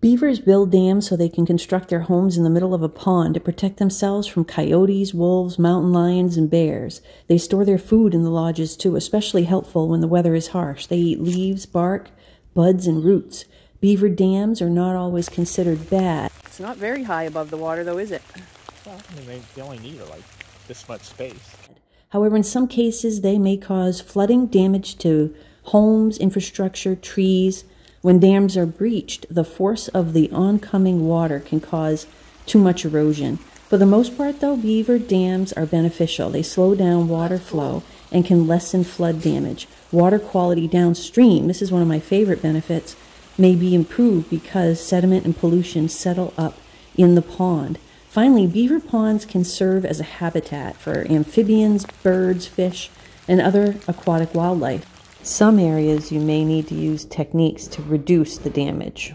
Beavers build dams so they can construct their homes in the middle of a pond to protect themselves from coyotes, wolves, mountain lions, and bears. They store their food in the lodges too, especially helpful when the weather is harsh. They eat leaves, bark, buds, and roots. Beaver dams are not always considered bad. It's not very high above the water, though, is it? Well, I mean, they, they only need like this much space. However, in some cases, they may cause flooding, damage to homes, infrastructure, trees. When dams are breached, the force of the oncoming water can cause too much erosion. For the most part, though, beaver dams are beneficial. They slow down water flow and can lessen flood damage. Water quality downstream, this is one of my favorite benefits, may be improved because sediment and pollution settle up in the pond. Finally, beaver ponds can serve as a habitat for amphibians, birds, fish, and other aquatic wildlife. Some areas you may need to use techniques to reduce the damage.